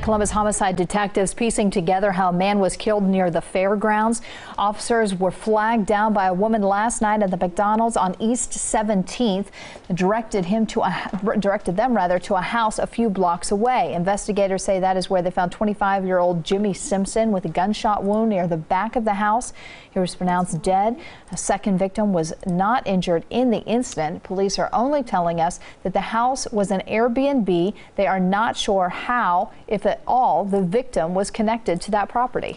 Columbus homicide detectives piecing together how a man was killed near the fairgrounds. Officers were flagged down by a woman last night at the McDonald's on East 17th. Directed him to a, directed them rather to a house a few blocks away. Investigators say that is where they found 25-year-old Jimmy Simpson with a gunshot wound near the back of the house. He was pronounced dead. A second victim was not injured in the incident. Police are only telling us that the house was an Airbnb. They are not sure how if at all, the victim was connected to that property.